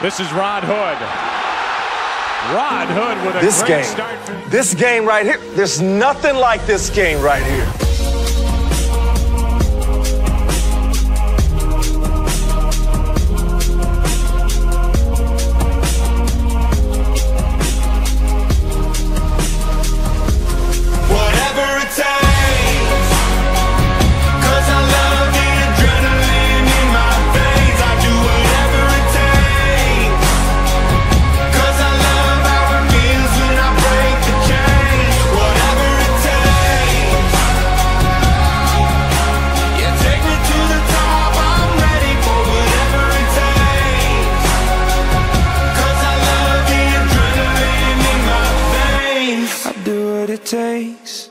This is Rod Hood. Rod Hood with a this great game, start. This game right here, there's nothing like this game right here. it takes.